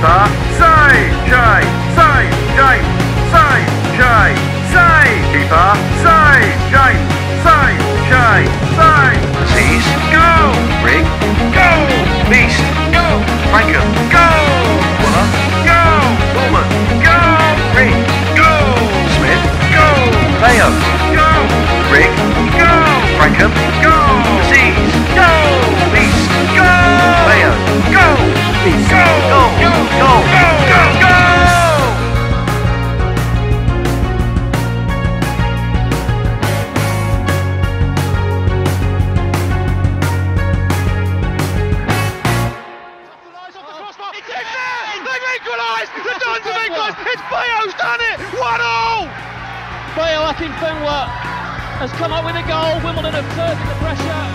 Keeper. Save. Jay. Save. James. Save. Jay. Save. Keeper. Save. Equalised! The Dons have equalised! It's Bayo's done it! One all! Bayo Akinfenwa has come up with a goal. Wimbledon have turned the pressure.